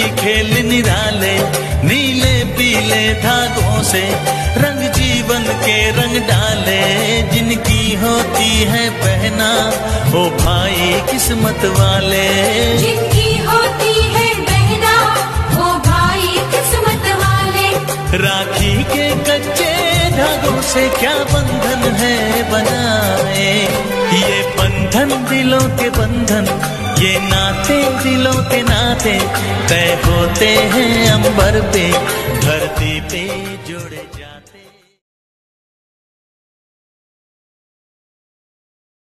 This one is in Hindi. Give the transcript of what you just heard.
खेल निराले नीले पीले धागों से रंग जीवन के रंग डाले। जिनकी होती है पहना ओ भाई किस्मत वाले। जिनकी होती है बहना वो भाई किस्मत वाले। राखी के कच्चे धागों से क्या बंधन है बनाए? ये बंधन दिलों के बंधन ये नाते दिलों के नाते तय होते हैं अंबर पे धरती पे जुड़े